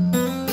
Mm-hmm.